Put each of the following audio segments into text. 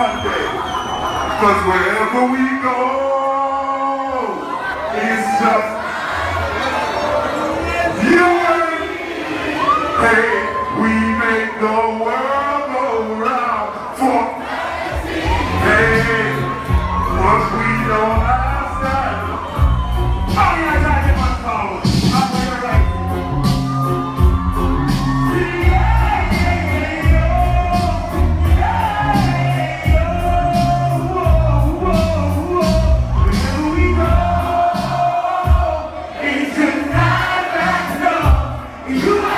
Sunday. Cause wherever we go, it's just you and me. Hey, we make the world go round for Hey, What we know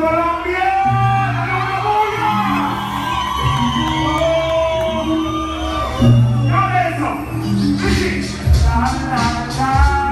Colombia! ¡Cabeza! ¡Sí! ¡La, la, la!